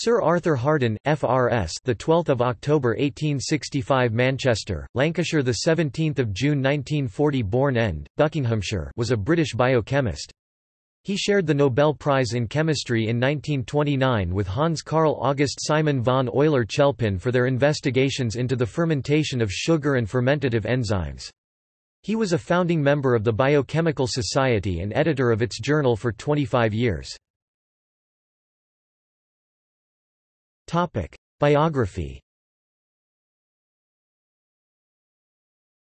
Sir Arthur Harden, FRS, the 12th of October 1865, Manchester, Lancashire, the 17th of June 1940, Bourne End, Buckinghamshire, was a British biochemist. He shared the Nobel Prize in Chemistry in 1929 with Hans Karl August Simon von Euler-Chelpin for their investigations into the fermentation of sugar and fermentative enzymes. He was a founding member of the Biochemical Society and editor of its journal for 25 years. Topic: Biography.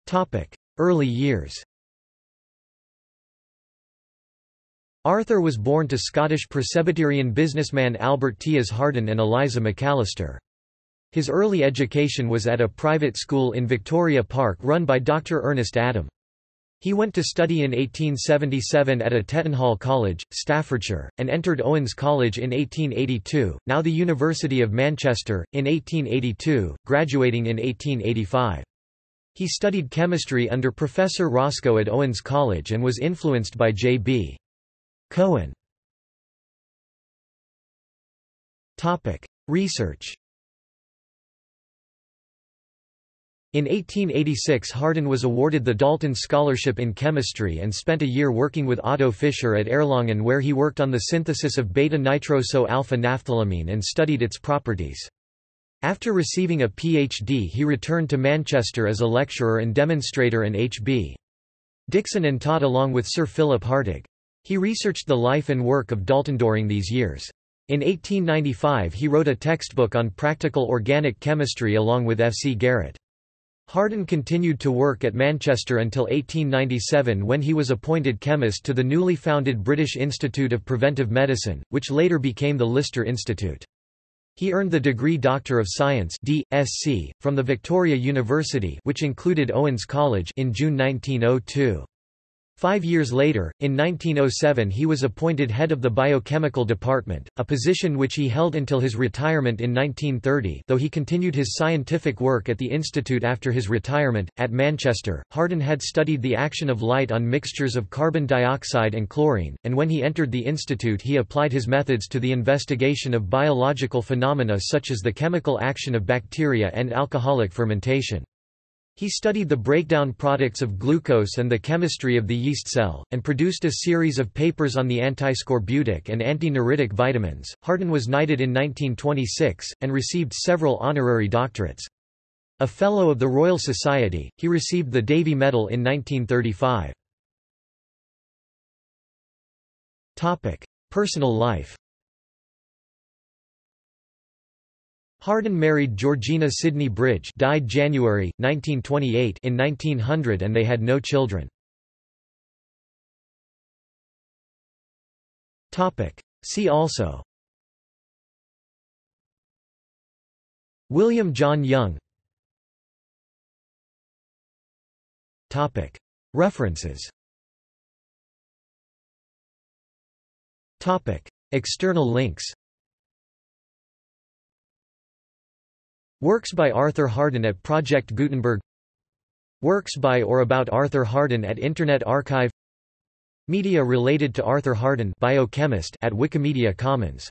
Topic: Early years. Arthur was born to Scottish Presbyterian businessman Albert Tyas Harden and Eliza McAllister. His early education was at a private school in Victoria Park run by Dr. Ernest Adam. He went to study in 1877 at a Tettenhall College, Staffordshire, and entered Owens College in 1882, now the University of Manchester, in 1882, graduating in 1885. He studied chemistry under Professor Roscoe at Owens College and was influenced by J.B. Cohen. Research In 1886 Harden was awarded the Dalton Scholarship in Chemistry and spent a year working with Otto Fischer at Erlangen where he worked on the synthesis of beta-nitroso-alpha-naphthylamine and studied its properties. After receiving a Ph.D. he returned to Manchester as a lecturer and demonstrator in H.B. Dixon and taught along with Sir Philip Hartog. He researched the life and work of Dalton during these years. In 1895 he wrote a textbook on practical organic chemistry along with F. C. Garrett. Harden continued to work at Manchester until 1897 when he was appointed chemist to the newly founded British Institute of Preventive Medicine, which later became the Lister Institute. He earned the degree Doctor of Science D.Sc. from the Victoria University which included Owens College in June 1902. Five years later, in 1907 he was appointed head of the biochemical department, a position which he held until his retirement in 1930 though he continued his scientific work at the institute after his retirement. At Manchester, Harden had studied the action of light on mixtures of carbon dioxide and chlorine, and when he entered the institute he applied his methods to the investigation of biological phenomena such as the chemical action of bacteria and alcoholic fermentation. He studied the breakdown products of glucose and the chemistry of the yeast cell, and produced a series of papers on the antiscorbutic and antineuritic vitamins. Harden was knighted in 1926, and received several honorary doctorates. A Fellow of the Royal Society, he received the Davy Medal in 1935. Personal life Harden married Georgina Sidney Bridge died January, 1928 in 1900 and they had no children. See also. William John Young. References. External links Works by Arthur Harden at Project Gutenberg. Works by or about Arthur Harden at Internet Archive. Media related to Arthur Harden biochemist at Wikimedia Commons